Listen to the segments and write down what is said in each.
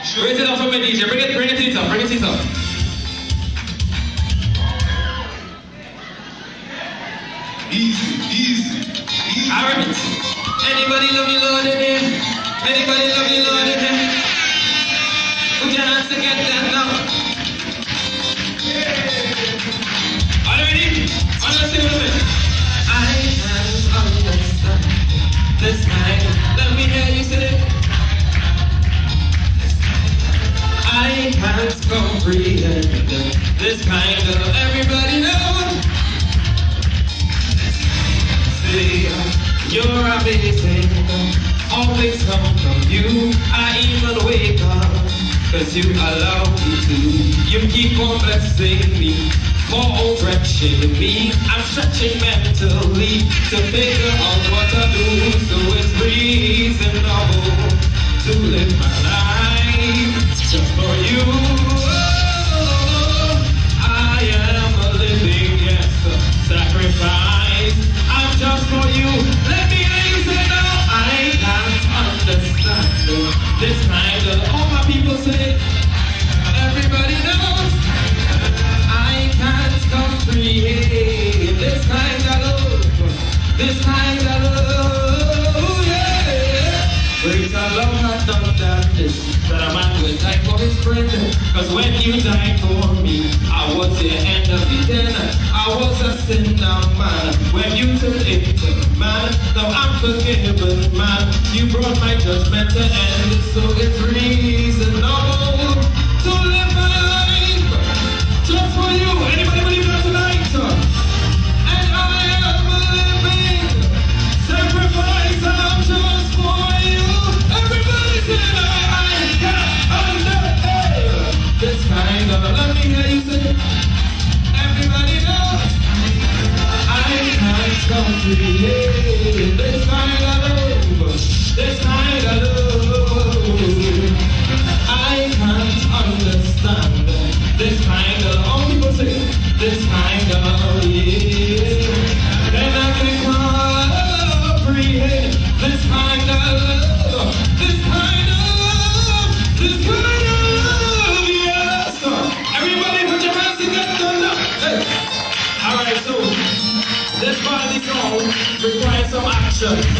Raise it up for me, DJ. Bring it, bring it up, bring it up. Easy, easy, easy. All right. Anybody love you, Lord again? Anybody love you, Lord again? Put your hands together now. baby. Always come from you. I even wake up. Cause you allow me to. You keep on blessing me. More stretching me. I'm stretching mentally to figure out what to do. Everybody knows I can't this kind of love, this kind of friend Cause when you died for me I was the end of the then I was a sinner man. When you took it man Now I'm forgiven man You brought my judgment to end. So it's reason church.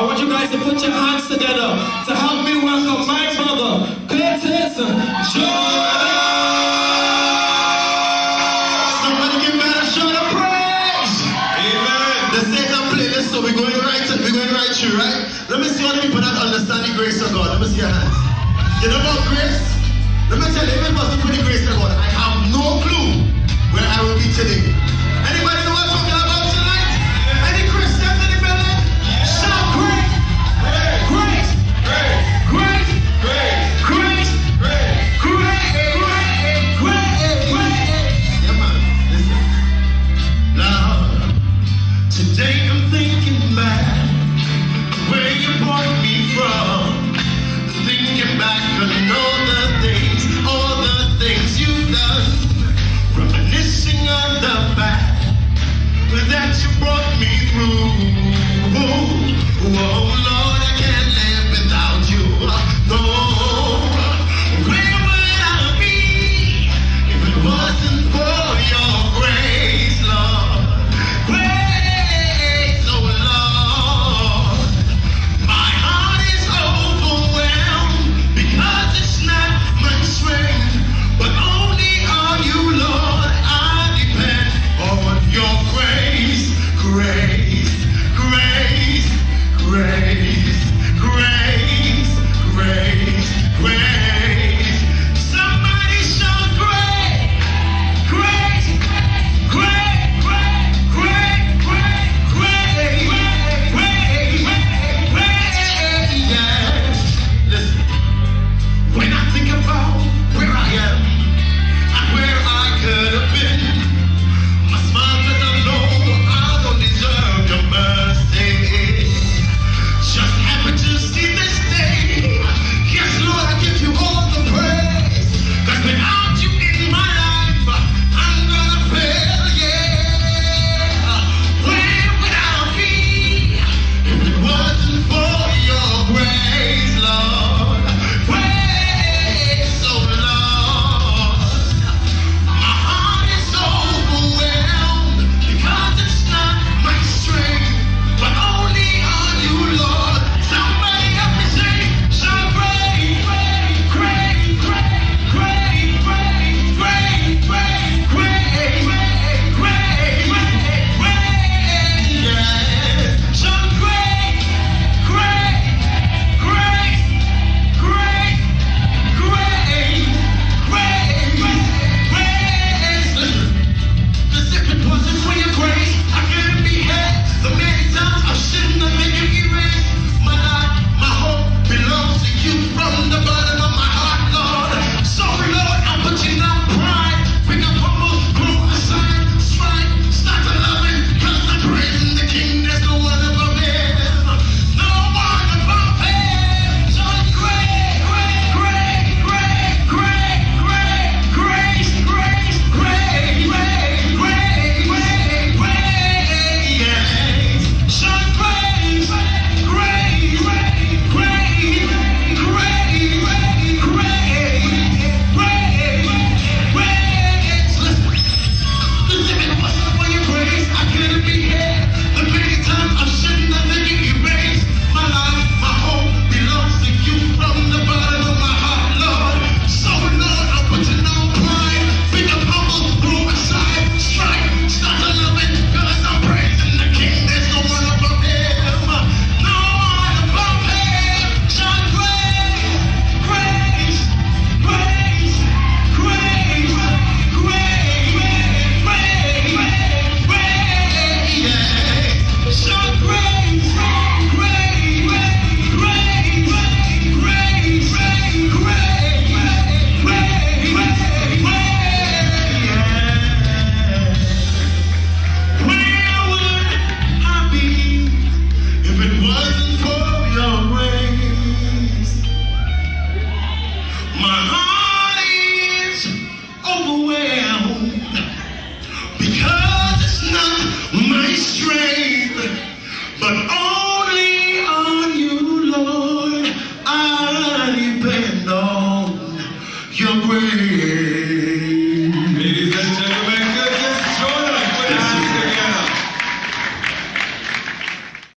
I want you guys to put your hands together to help me welcome my brother, Curtis Jordan. Somebody give me a shout of praise. Amen. The Satan playlist, so we're going right, we're going right through, right? Let me see all the people that understand the grace of God. Let me see your hands. You know about grace? Let me tell you, even if I was the grace of God, I have no clue where I will be today.